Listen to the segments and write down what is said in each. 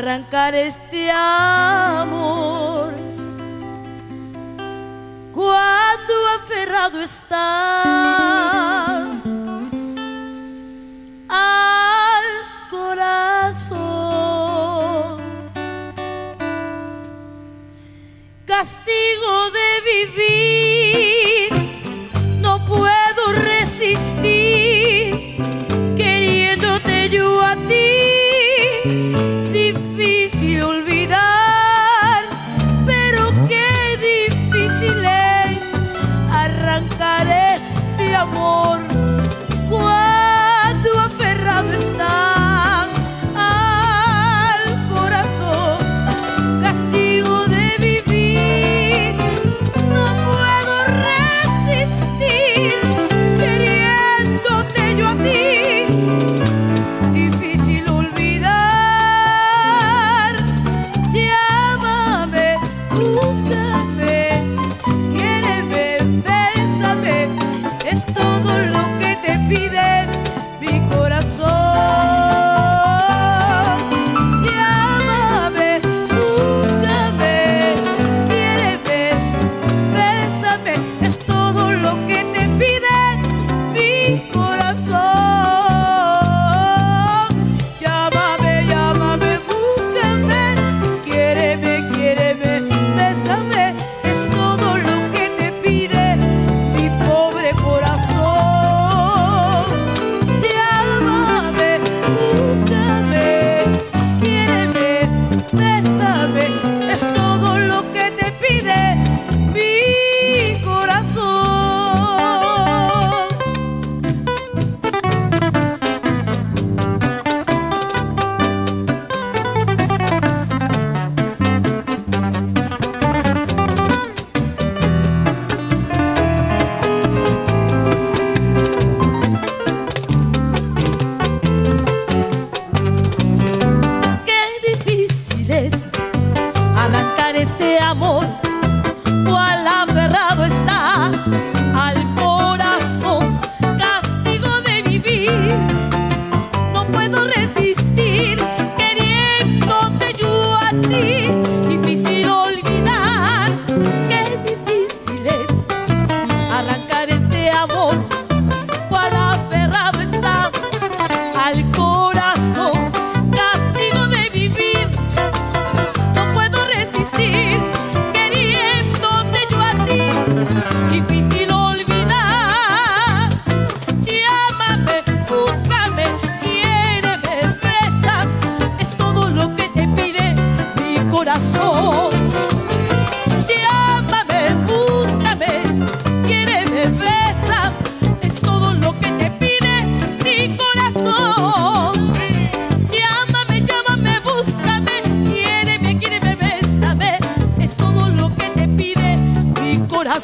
arrancar este amor. Cuando aferrado está al corazón, castigo de vivir.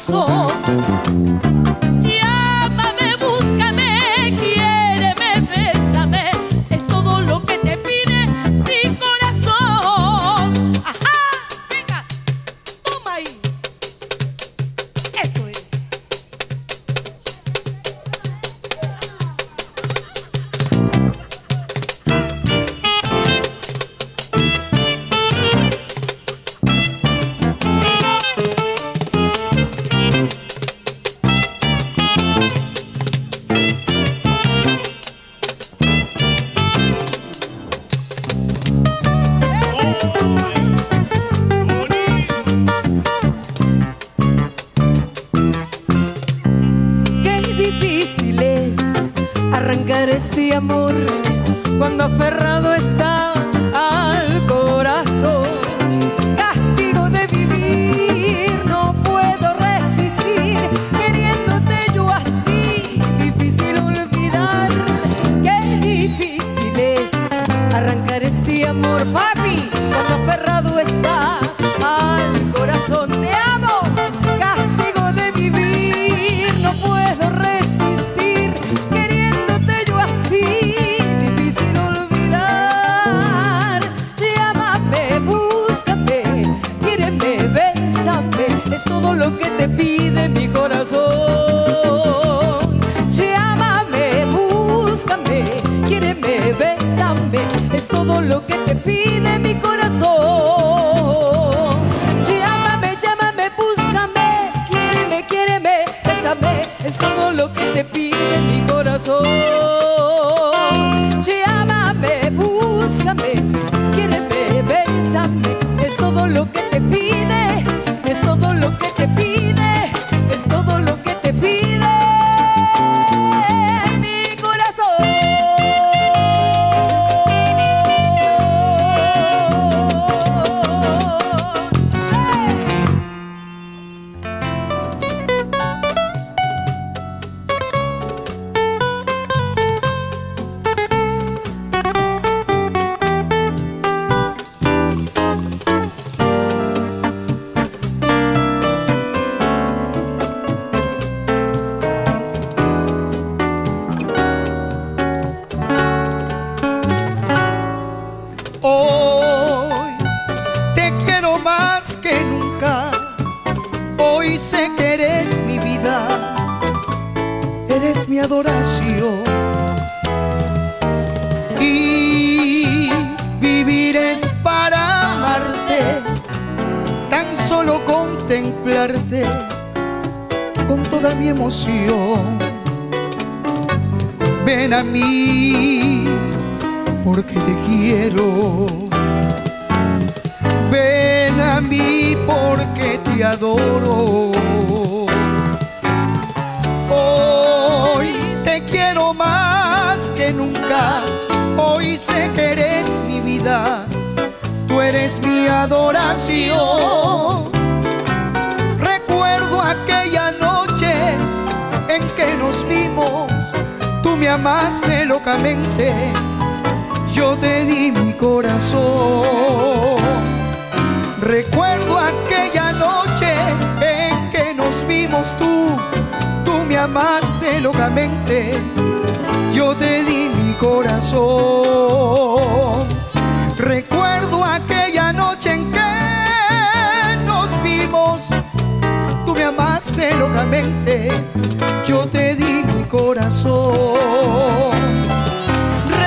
corazón. adoración y vivir es para amarte, tan solo contemplarte con toda mi emoción. Ven a mí porque te quiero. Ven a mí porque te adoro. adoración. Recuerdo aquella noche en que nos vimos, tú me amaste locamente, yo te di mi corazón. Recuerdo aquella noche en que nos vimos tú, tú me amaste locamente, yo te di mi corazón. yo te di mi corazón.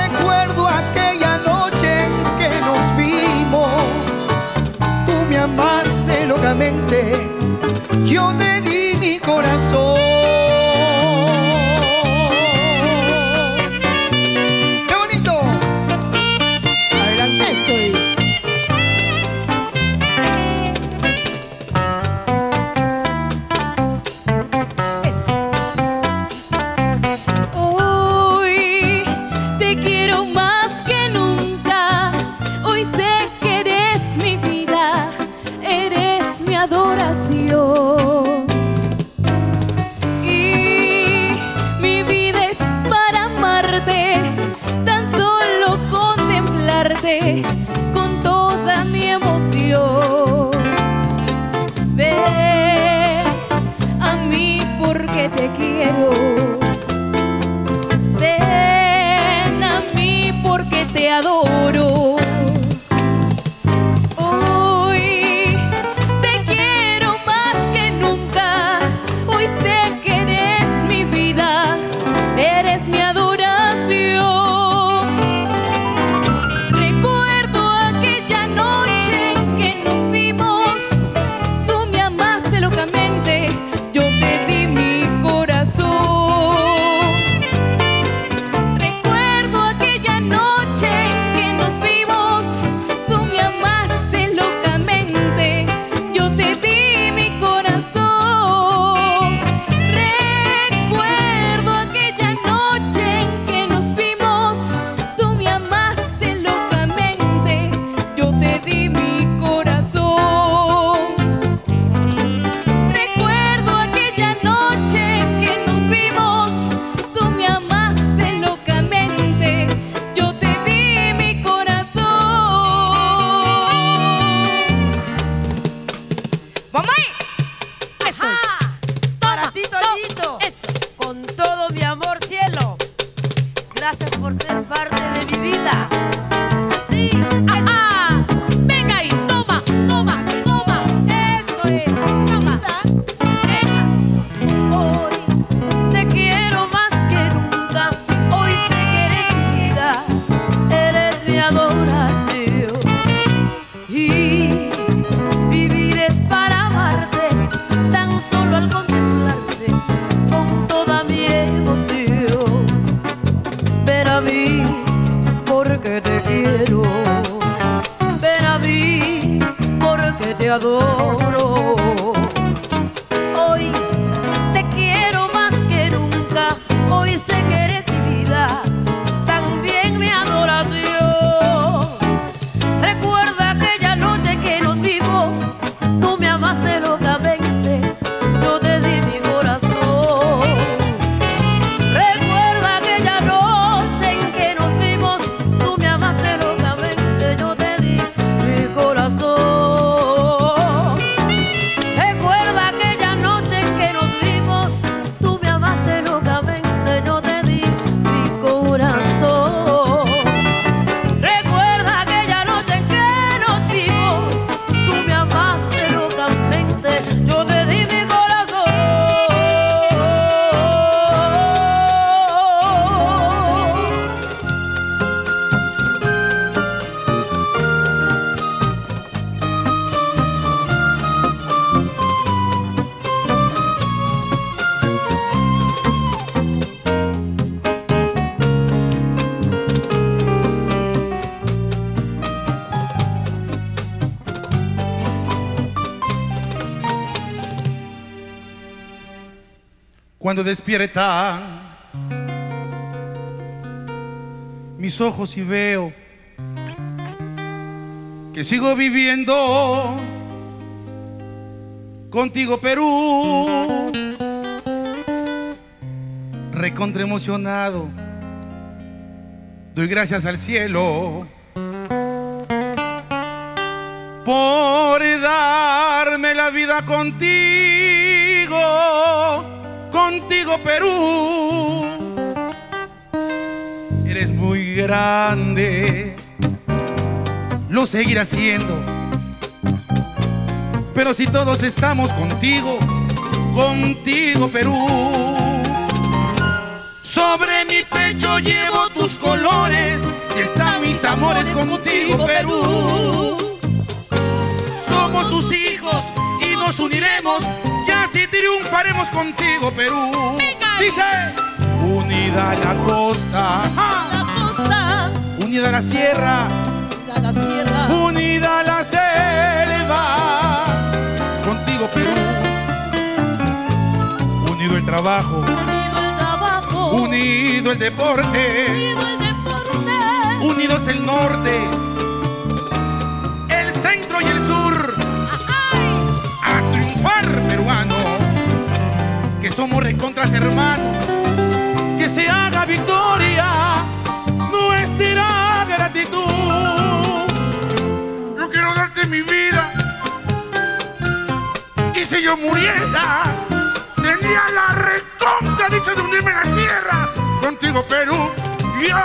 Recuerdo aquella noche en que nos vimos, tú me amaste locamente, yo te te quiero. Ven a mí porque te adoro. Cuando despiertan mis ojos y veo que sigo viviendo contigo Perú. Recontra emocionado, doy gracias al cielo por darme la vida contigo, contigo Perú. Eres muy grande, lo seguirás siendo. Pero si todos estamos contigo, contigo Perú. Sobre mi pecho llevo tus colores y están mis amores contigo Perú. Somos tus hijos y nos uniremos así triunfaremos contigo Perú. Dice, unida la costa, La costa, unida la sierra, a la sierra. unida la selva, contigo Perú, unido el trabajo, Unido el trabajo. unido el deporte, Unido el deporte. unidos el norte, que somos recontras hermanos, que se haga victoria nuestra gratitud. Yo quiero darte mi vida y si yo muriera, tenía la recontra dicha de unirme a la tierra contigo Perú. Yo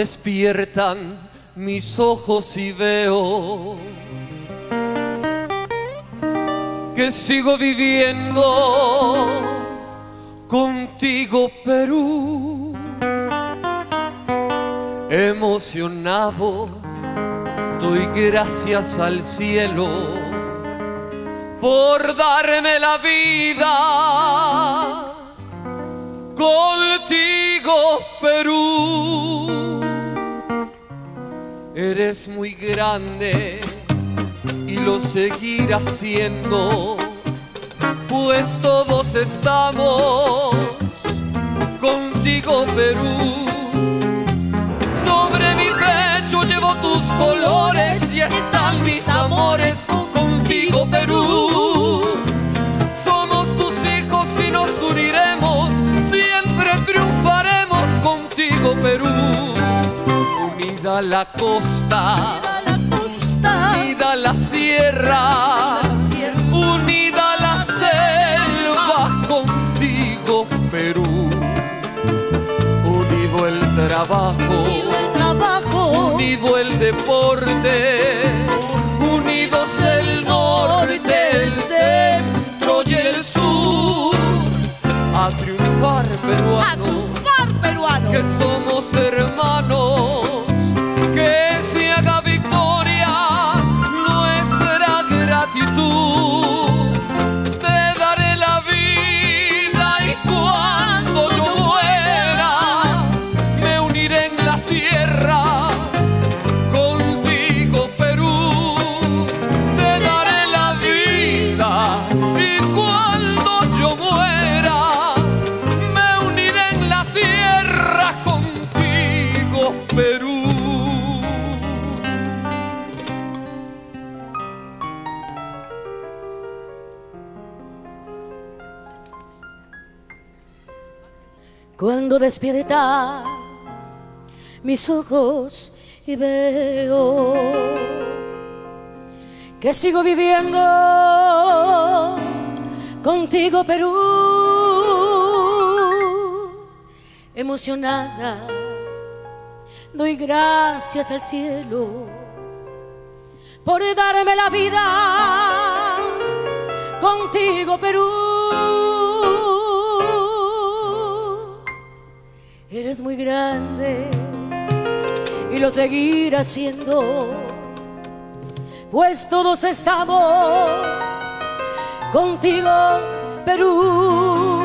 despiertan mis ojos y veo que sigo viviendo contigo Perú, emocionado doy gracias al cielo por darme la vida contigo, Perú. Eres muy grande y lo seguirás siendo, pues todos estamos contigo, Perú. Sobre mi pecho llevo tus colores y están La costa, A la costa. unida la sierra, La sierra. unida la selva contigo, Perú. Unido el trabajo, Unido el trabajo. unido el deporte, unidos el norte, el centro y el sur. A triunfar A peruano, triunfar peruano. que somos Cuando despierta mis ojos y veo que sigo viviendo contigo, Perú, emocionada, doy gracias al cielo por darme la vida contigo, Perú. Eres muy grande y lo seguirás siendo, pues todos estamos contigo, Perú.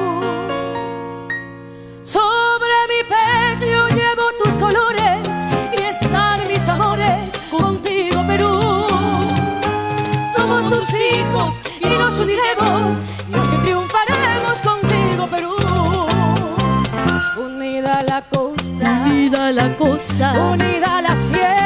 Sobre mi pecho llevo tus colores y están mis amores contigo, Perú. Somos tus hijos y nos uniremos y así la costa, Unida la costa, unida la sierra,